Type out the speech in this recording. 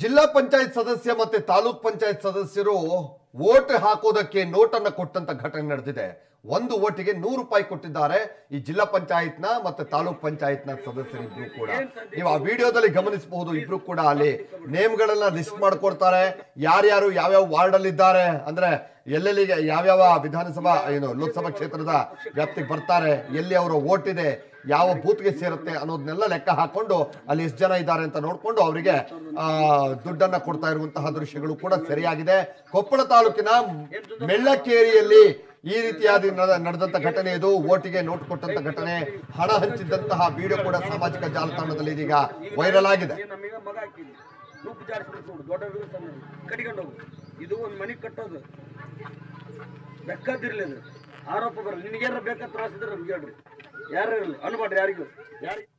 ಜಿಲ್ಲಾ ಪಂಚಾಯತ್ ಸದಸ್ಯ ಮತ್ತೆ ತಾಲೂಕ್ ಪಂಚಾಯತ್ ಸದಸ್ಯರು ವೋಟ್ ಹಾಕೋದಕ್ಕೆ ನೋಟನ್ನ ಕೊಟ್ಟಂತ ಘಟನೆ ನಡೆದಿದೆ. ಒಂದು ಓಟಿಗೆ ನೂರು ರೂಪಾಯಿ ಕೊಟ್ಟಿದ್ದಾರೆ ಈ ಜಿಲ್ಲಾ ಪಂಚಾಯತ್ನ ಮತ್ತೆ ತಾಲೂಕ್ ಪಂಚಾಯತ್ನ ಸದಸ್ಯರಿಬ್ರು ಕೂಡ. ನೀವು ಆ ವಿಡಿಯೋದಲ್ಲಿ ಗಮನಿಸಬಹುದು, ಇಬ್ರು ಕೂಡ ಅಲ್ಲಿ ನೇಮ್ಗಳನ್ನ ಲಿಸ್ಟ್ ಮಾಡ್ಕೊಡ್ತಾರೆ. ಯಾರ್ಯಾರು ಯಾವ್ಯಾವ ವಾರ್ಡ್ ಅಲ್ಲಿ ಇದ್ದಾರೆ ಅಂದ್ರೆ ಎಲ್ಲೆಲ್ಲಿಗೆ ಯಾವ್ಯಾವ ವಿಧಾನಸಭಾ, ಏನು, ಲೋಕಸಭಾ ಕ್ಷೇತ್ರದ ವ್ಯಾಪ್ತಿಗೆ ಬರ್ತಾರೆ, ಎಲ್ಲಿ ಅವರ ಓಟ್ ಇದೆ, ಯಾವ ಬೂತ್ಗೆ ಸೇರುತ್ತೆ ಅನ್ನೋದನ್ನೆಲ್ಲ ಲೆಕ್ಕ ಹಾಕೊಂಡು ಅಲ್ಲಿ ಎಷ್ಟು ಜನ ಇದ್ದಾರೆ ಅಂತ ನೋಡಿಕೊಂಡು ಅವರಿಗೆ ದುಡ್ಡನ್ನ ಕೊಡ್ತಾ ಇರುವಂತಹ ದೃಶ್ಯಗಳು ಕೂಡ ಸರಿಯಾಗಿದೆ. ಕೊಪ್ಪಳ ತಾಲೂಕಿನ ಮೆಳ್ಳಕೇರಿಯಲ್ಲಿ ಈ ರೀತಿಯಾದ ನಡ- ನಡೆದಂತ ಘಟನೆ ಇದು. ಓಟಿಗೆ ನೋಟ್ ಕೊಟ್ಟಂತ ಘಟನೆ. ಹಣ ಹಂಚಿದ್ದಂತಹ ವಿಡಿಯೋ ಕೂಡ ಸಾಮಾಜಿಕ ಜಾಲತಾಣದಲ್ಲಿ ಇದೀಗ ವೈರಲ್ ಆಗಿದೆ. ಇದು ಒಂದು ಮನಿ ಕಟ್ಟೋದು. ಬೆಕ್ಕದಿರ್ಲಿ ಆರೋಪ ಬರಲಿ ನಿನಗೇನಾರ ಬೇಕಾದ ತ್ರಾಸ ಇದ್ರೆ ನಮ್ಗೆ ಹೇಳ್ರಿ. ಯಾರು ಇರಲಿ? ಅನ್ಬಾಡ್ರಿ ಯಾರಿಗೂ. ಯಾರಿಗೆ